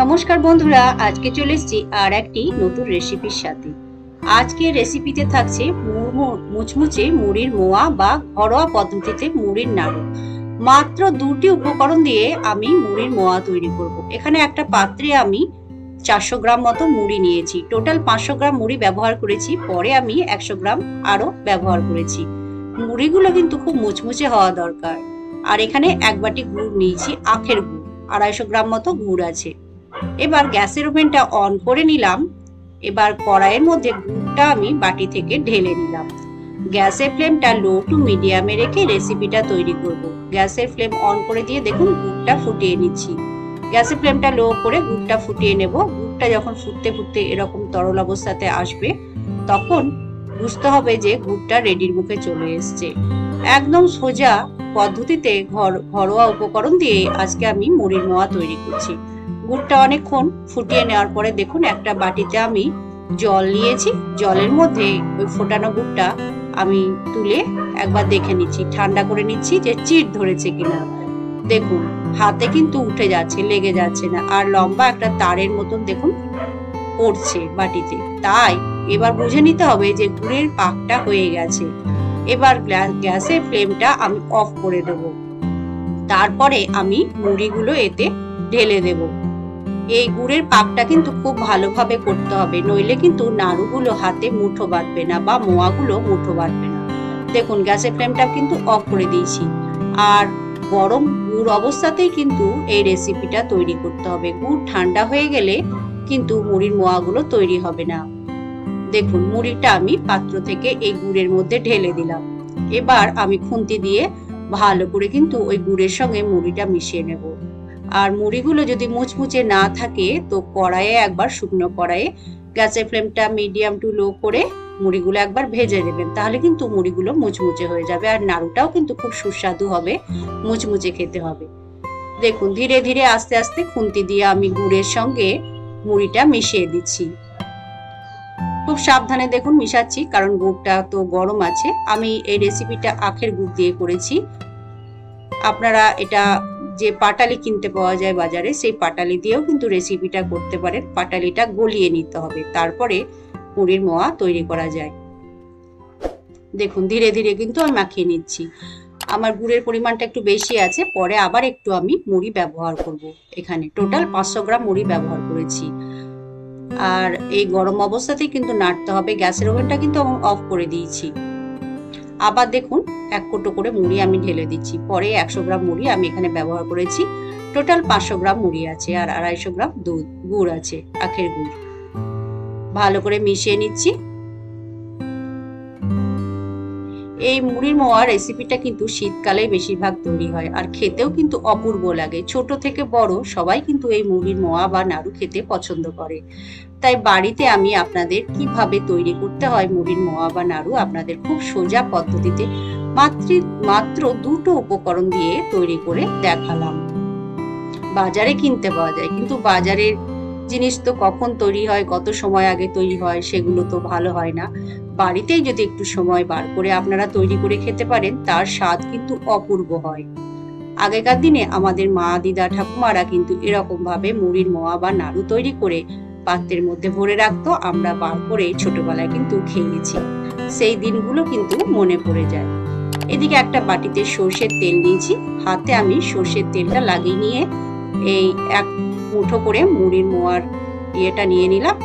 নমস্কার বন্ধুরা, আজকে চলে এসেছি আর একটি নতুন রেসিপির সাথে। আজকে রেসিপিতে থাকছে মুচমুচে মুড়ির মোয়া বা ঘরোয়া পদ্ধতিতে মুড়ির নাড়ু। মাত্র দুটি উপকরণ দিয়ে আমি মুড়ির মোয়া তৈরি করব। এখানে একটা পাত্রে আমি চারশো গ্রাম মতো মুড়ি নিয়েছি। টোটাল পাঁচশো গ্রাম মুড়ি ব্যবহার করেছি, পরে আমি একশো গ্রাম আরও ব্যবহার করেছি। মুড়িগুলো কিন্তু খুব মুচমুচে হওয়া দরকার। আর এখানে এক বাটি গুড় নিয়েছি, আখের গুড়। আড়াইশো গ্রাম মতো গুড় আছে। এবার গ্যাসের ওভেনটা অন করে নিলাম। এবার কড়াইয়ের মধ্যে গুড়টা আমি বাটি থেকে ঢেলে নিলাম। গ্যাসের ফ্লেমটা লো টু মিডিয়ামে রেখে রেসিপিটা তৈরি করব। গ্যাসের ফ্লেম অন করে দিয়ে দেখুন গুড়টা ফুটিয়ে নিচ্ছি। গ্যাসের ফ্লেমটা লো করে গুড়টা ফুটিয়ে নেব। গুড়টা যখন ফুটতে ফুটতে এরকম তরল অবস্থাতে আসবে, তখন বুঝতে হবে যে গুড়টা রেডির মুখে চলে এসছে। একদম সোজা পদ্ধতিতে ঘর, ঘরোয়া উপকরণ দিয়ে আজকে আমি মুড়ির মোয়া তৈরি করছি। গুড়টা অনেকক্ষণ ফুটিয়ে নেওয়ার পরে দেখুন, একটা বাটিতে আমি জল নিয়েছি। জলের মধ্যে ওই ফোটানো গুড়টা আমি তুলে একবার দেখে নিচ্ছি, ঠান্ডা করে নিচ্ছি যে চিট ধরেছে কিনা। দেখুন, হাতে কিন্তু উঠে যাচ্ছে, লেগে যাচ্ছে না। আর লম্বা একটা তারের মতন দেখুন পড়ছে বাটিতে। তাই এবার বুঝে নিতে হবে যে গুড়ের পাকটা হয়ে গেছে। এবার গ্যা- গ্যাসের ফ্লেমটা আমি অফ করে দেব। তারপরে আমি মুড়িগুলো এতে ঢেলে দেব। এই গুড়ের পাকটা কিন্তু খুব ভালোভাবে করতে হবে, নইলে কিন্তু নাড়ুগুলো হাতে মুঠো বাঁধবে না বা মোয়াগুলো মুঠো বাঁধবে না। দেখুন, গ্যাসের ফ্লেমটা কিন্তু অফ করে দিয়েছি। আর গরম গুড় অবস্থাতেই কিন্তু এই রেসিপিটা তৈরি করতে হবে। গুড় ঠান্ডা হয়ে গেলে কিন্তু মুড়ির মোয়াগুলো তৈরি হবে না। দেখুন, মুড়িটা আমি পাত্র থেকে এই গুড়ের মধ্যে ঢেলে দিলাম। এবার আমি খুন্তি দিয়ে ভালো করে কিন্তু ওই গুড়ের সঙ্গে মুড়িটা মিশিয়ে নেব। আর মুড়িগুলো যদি মুচমুচে না থাকে, তো কড়াইয়ে একবার শুকনো কড়াইয়ে গ্যাসের ফ্লেমটা মিডিয়াম টু লো করে মুড়িগুলো একবার ভেজে নেবেন। তাহলে কিন্তু মুড়িগুলো মুচমুচে হয়ে যাবে আর নাড়ুটাও কিন্তু খুব সুস্বাদু হবে, মুচমুচে খেতে হবে। দেখুন, ধীরে ধীরে আস্তে আস্তে খুন্তি দিয়ে আমি গুড়ের সঙ্গে মুড়িটা মিশিয়ে দিচ্ছি। খুব সাবধানে দেখুন মিশাচ্ছি, কারণ গুড়টা তো গরম আছে। আমি এই রেসিপিটা আখের গুড় দিয়ে করেছি। আপনারা এটা যে পাটালি কিনতে পাওয়া যায় বাজারে সেই পাটালি দিয়েও কিন্তু রেসিপিটা করতে পারেন। পাটালিটা গলিয়ে নিতে হবে তারপরে মুড়ির মোয়া তৈরি করা যায়। দেখুন ধীরে ধীরে কিন্তু আমি মাখিয়ে নিচ্ছি। আমার গুড়ের পরিমাণটা একটু বেশি আছে পরে আবার একটু আমি মুড়ি ব্যবহার করব। এখানে টোটাল পাঁচশো গ্রাম মুড়ি ব্যবহার করেছি। আর এই গরম অবস্থাতেই কিন্তু নাড়তে হবে গ্যাসের ওভেনটা কিন্তু অফ করে দিয়েছি। আবার দেখুন, এক কোটো করে মুড়ি আমি ঢেলে দিচ্ছি। পরে একশো গ্রাম মুড়ি আমি এখানে ব্যবহার করেছি। টোটাল পাঁচশো গ্রাম মুড়ি আছে আর আড়াইশো গ্রাম দুধ, গুড় আছে, আখের গুড়। ভালো করে মিশিয়ে নিচ্ছি। এই মুড়ির মোয়া রেসিপিটা কিন্তু শীতকালে বেশিরভাগ তৈরি হয়। আর খেতেও কিন্তু অপূর্ব লাগে। ছোট থেকে বড় সবাই কিন্তু এই মুড়ির মোয়া বা নাড়ু খেতে পছন্দ করে। তাই বাড়িতে আমি আপনাদের কীভাবে তৈরি করতে হয় মুড়ির মোয়া বা নাড়ু আপনাদের খুব সোজা পদ্ধতিতে মাত্র মাত্র দুটো উপকরণ দিয়ে তৈরি করে দেখালাম। বাজারে কিনতে পাওয়া যায়। কিন্তু বাজারের জিনিস তো কখন তৈরি হয়, কত সময় আগে তৈরি হয়, সেগুলো তো ভালো হয় না। বাড়িতেই যদি একটু সময় বার করে আপনারা তৈরি করে খেতে পারেন, তার স্বাদ কিন্তু অপূর্ব হয়। আগেকার দিনে আমাদের মা, দিদা, ঠাকুমারা কিন্তু এরকম ভাবে মুড়ির মোয়া বা নাড়ু তৈরি করে পাত্রের মধ্যে ভরে রাখতো, আমরা বার করে ছোটবেলায় কিন্তু খেয়েছি। সেই দিনগুলো কিন্তু মনে পড়ে যায়। এদিকে একটা বাটিতে সর্ষের তেল নিয়েছি, হাতে আমি সর্ষের তেলটা লাগিয়ে নিয়ে এই এক মুঠো করে মুড়ির মোয়ার ইয়েটা নিয়ে নিলাম।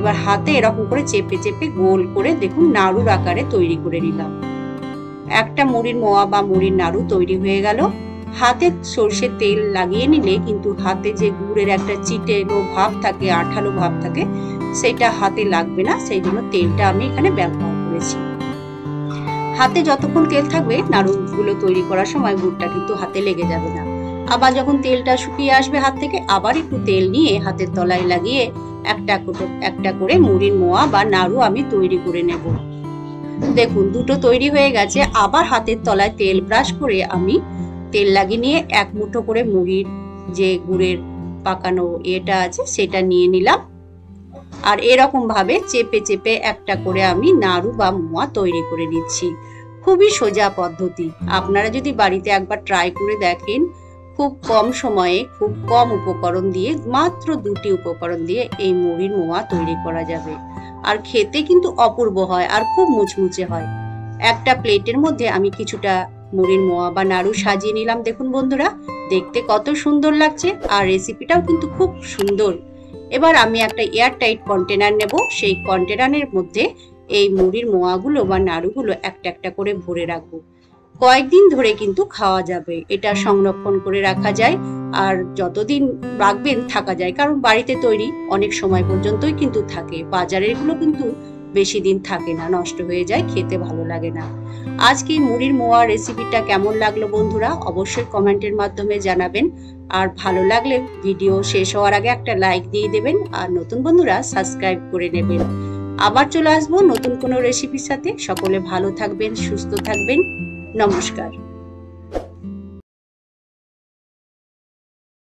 এবার হাতে এরকম করে চেপে চেপে গোল করে দেখুন নাড়ুর আকারে তৈরি করে নিলাম। একটা মুড়ির মোয়া বা মুড়ির নাড়ু তৈরি হয়ে গেল। হাতে সর্ষের তেল লাগিয়ে নিলে কিন্তু হাতে যে গুড়ের একটা চিটেলো ভাব থাকে, আঠালো ভাব থাকে, সেটা হাতে লাগবে না। সেই জন্য তেলটা আমি এখানে ব্যবহার করেছি। হাতে যতক্ষণ তেল থাকবে, নাড়ুগুলো তৈরি করার সময় গুড়টা কিন্তু হাতে লেগে যাবে না। আবার যখন তেলটা শুকিয়ে আসবে হাত থেকে, আবার একটু তেল নিয়ে হাতের তলায় লাগিয়ে একটা একটা করে মুড়ির মোয়া বা নাড়ু আমি তৈরি করে নেব। দেখুন, দুটো তৈরি হয়ে গেছে। আবার হাতের তলায় তেল ব্রাশ করে আমি তেল লাগিয়ে নিয়ে এক মুঠো করে মুড়ির যে গুড়ের পাকানো এটা আছে, সেটা নিয়ে নিলাম। আর এরকম ভাবে চেপে চেপে একটা করে আমি নাড়ু বা মোয়া তৈরি করে নিচ্ছি। খুবই সোজা পদ্ধতি। আপনারা যদি বাড়িতে একবার ট্রাই করে দেখেন খুব কম সময়ে খুব কম উপকরণ দিয়ে, মাত্র দুটি উপকরণ দিয়ে এই মুড়ির মোয়া তৈরি করা যাবে। আর খেতে কিন্তু অপূর্ব হয় আর খুব মুচমুচে হয়। একটা প্লেটের মধ্যে আমি কিছুটা মুড়ির মোয়া বা নাড়ু সাজিয়ে নিলাম। দেখুন বন্ধুরা, দেখতে কত সুন্দর লাগছে আর রেসিপিটাও কিন্তু খুব সুন্দর। এবার আমি একটা এয়ার টাইট কন্টেনার নেব। সেই কন্টেনারের মধ্যে এই মুড়ির মোয়াগুলো বা নাড়ুগুলো একটা একটা করে ভরে রাখব। কয়েকদিন ধরে কিন্তু খাওয়া যাবে এটা সংরক্ষণ করে রাখা যায় আর যতদিন রাখবেন থাকা যায় কারণ বাড়িতে তৈরি অনেক সময় পর্যন্তই কিন্তু থাকে বাজারেরগুলো কিন্তু বেশি দিন থাকে না নষ্ট হয়ে যায় খেতে ভালো লাগে না। আজকে মুড়ির মোয়া রেসিপিটা কেমন লাগল বন্ধুরা অবশ্যই কমেন্টের মাধ্যমে জানাবেন। আর ভালো লাগলে ভিডিও শেষ হওয়ার আগে একটা লাইক দিয়ে দেবেন আর নতুন বন্ধুরা সাবস্ক্রাইব করে নেবেন। আবার চলে আসব নতুন কোনো রেসিপির সাথে সকলে ভালো থাকবেন সুস্থ থাকবেন। নমস্কার